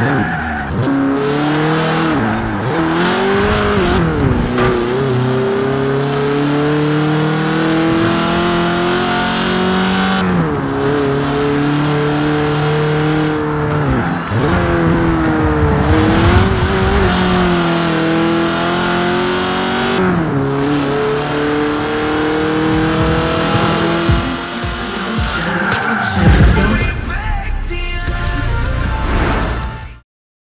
Yeah.